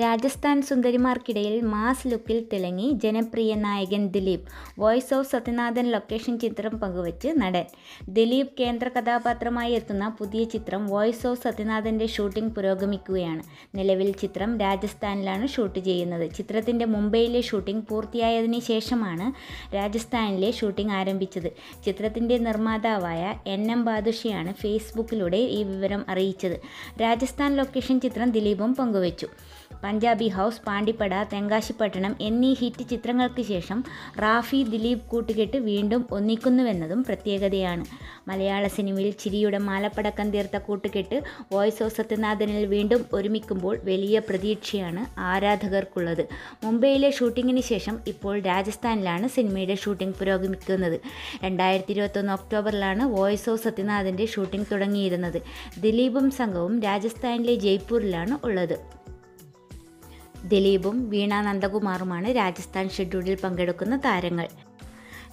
Rajasthan സുന്ദരിമാർക്കിടയിൽ mass ലുക്കിൽ തിളങ്ങി ജനപ്രിയ നായകൻ Dileep Voice of Sathyanathan location ചിത്രം പങ്കുവച്ച് നടൻ. ദിലീപ് കേന്ദ്ര കഥാപാത്രമായി എത്തുന്ന പുതിയ ചിത്രം വോയിസ് ഓഫ് സത്യനാഥന്റെ ഷൂട്ടിംഗ് പുരോഗമിക്കുകയാണ്. നിലവിൽ ചിത്രം രാജസ്ഥാനിലാണ് ഷൂട്ട് ചെയ്യുന്നത്. ചിത്രത്തിന്റെ മുംബൈയിലെ ഷൂട്ടിംഗ് പൂർത്തിയായതിന് ശേഷമാണ് രാജസ്ഥാനിലെ ഷൂട്ടിംഗ് ആരംഭിച്ചത്. ചിത്രത്തിന്റെ നിർമ്മാതാവായ എൻ എം ബാദുഷിയാണ് ഫേസ്ബുക്കിലൂടെ ഈ വിവരം അറിയിച്ചത്. രാജസ്ഥാൻ ലൊക്കേഷൻ ചിത്രം ദിലീപും പങ്കുവച്ചു. പഞ്ചാബി ഹൗസ് പാണ്ടിപ്പട തെങ്കാശിപ്പട്ടണം എന്നീ ഹിറ്റ് ചിത്രങ്ങൾക്ക് ശേഷം റാഫി ദിലീപ് കൂട്ടുകെട്ട് വീണ്ടും ഒന്നിക്കുന്നുവെന്നതും പ്രത്യേകതയാണ്. മലയാള സിനിമയിൽ ചിരിയുടെ മാലപ്പടക്കം തീർത്ത കൂട്ടുകെട്ട് വോയിസ് ഓഫ് സത്യനാഥനിൽ വീണ്ടും ഒരുമിക്കുമ്പോൾ വലിയ പ്രതീക്ഷയാണ് ആരാധകർക്കുള്ളത്. മുംബൈയിലെ ഷൂട്ടിങ്ങിന് ശേഷം ഇപ്പോൾ രാജസ്ഥാനിലാണ് സിനിമയുടെ ഷൂട്ടിംഗ് പുരോഗമിക്കുന്നത്. രണ്ടായിരത്തി ഇരുപത്തൊന്ന് ഒക്ടോബറിലാണ് വോയിസ് ഓഫ് സത്യനാഥന്റെ ഷൂട്ടിംഗ് തുടങ്ങിയിരുന്നത്. ദിലീപും സംഘവും രാജസ്ഥാനിലെ ജയ്പൂരിലാണ് ഉള്ളത്. ദിലീപും വീണ നന്ദകുമാറുമാണ് രാജസ്ഥാൻ ഷെഡ്യൂളിൽ പങ്കെടുക്കുന്ന താരങ്ങൾ.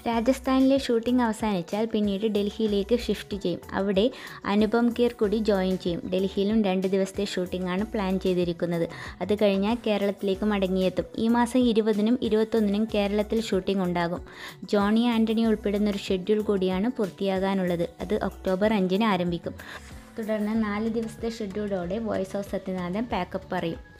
രാജസ്ഥാനിലെ ഷൂട്ടിംഗ് അവസാനിച്ചാൽ പിന്നീട് ഡൽഹിയിലേക്ക് ഷിഫ്റ്റ് ചെയ്യും. അവിടെ അനുപം കീർ കൂടി ജോയിൻ ചെയ്യും. ഡൽഹിയിലും രണ്ട് ദിവസത്തെ ഷൂട്ടിംഗ് ആണ് പ്ലാൻ ചെയ്തിരിക്കുന്നത്. അത് കഴിഞ്ഞാൽ കേരളത്തിലേക്ക് മടങ്ങിയെത്തും. ഈ മാസം ഇരുപതിനും ഇരുപത്തൊന്നിനും കേരളത്തിൽ ഷൂട്ടിംഗ് ഉണ്ടാകും. ജോണി ആന്റണി ഉൾപ്പെടുന്ന ഒരു ഷെഡ്യൂൾ കൂടിയാണ് പൂർത്തിയാകാനുള്ളത്. അത് ഒക്ടോബർ അഞ്ചിന് ആരംഭിക്കും. തുടർന്ന് നാല് ദിവസത്തെ ഷെഡ്യൂളോടെ Voice of Sathyanathan pack up പറയും.